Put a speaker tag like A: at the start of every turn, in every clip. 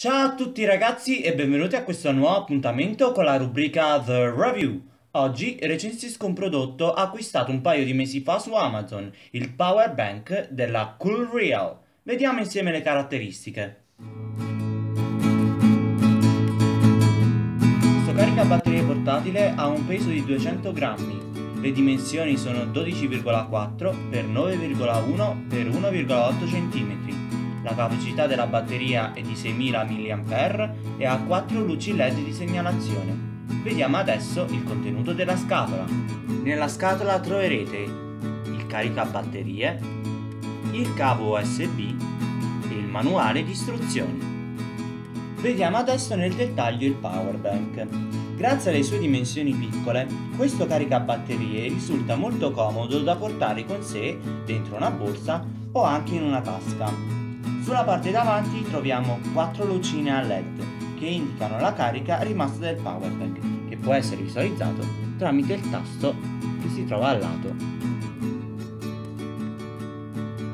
A: Ciao a tutti ragazzi e benvenuti a questo nuovo appuntamento con la rubrica The Review. Oggi recensisco un prodotto acquistato un paio di mesi fa su Amazon, il power bank della Cool Real. Vediamo insieme le caratteristiche. Questo caricabatterie portatile ha un peso di 200 grammi. Le dimensioni sono 12,4 x 9,1 x 1,8 cm. La capacità della batteria è di 6000 mAh e ha 4 luci LED di segnalazione. Vediamo adesso il contenuto della scatola. Nella scatola troverete il caricabatterie, il cavo USB e il manuale di istruzioni. Vediamo adesso nel dettaglio il power bank. Grazie alle sue dimensioni piccole, questo caricabatterie risulta molto comodo da portare con sé dentro una borsa o anche in una tasca. Sulla parte davanti troviamo quattro lucine a LED che indicano la carica rimasta del powerbank che può essere visualizzato tramite il tasto che si trova al lato.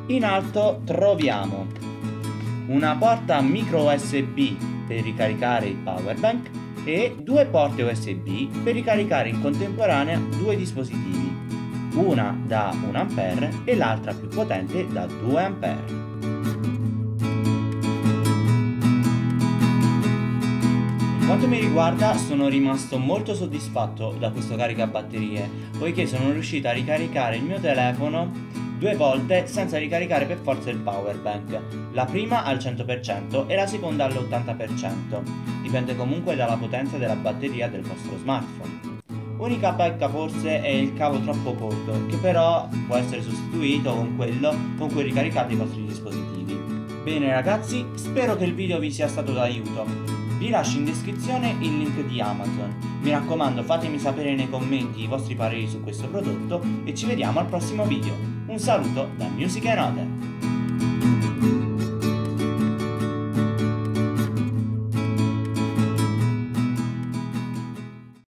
A: In alto troviamo una porta micro USB per ricaricare il powerbank e due porte USB per ricaricare in contemporanea due dispositivi, una da 1 A e l'altra più potente da 2 quanto mi riguarda sono rimasto molto soddisfatto da questo caricabatterie poiché sono riuscito a ricaricare il mio telefono due volte senza ricaricare per forza il power bank la prima al 100% e la seconda all'80% dipende comunque dalla potenza della batteria del vostro smartphone Unica pecca forse è il cavo troppo corto, che però può essere sostituito con quello con cui ricaricate i vostri dispositivi. Bene ragazzi, spero che il video vi sia stato d'aiuto. Vi lascio in descrizione il link di Amazon. Mi raccomando fatemi sapere nei commenti i vostri pareri su questo prodotto e ci vediamo al prossimo video. Un saluto da Music and Other.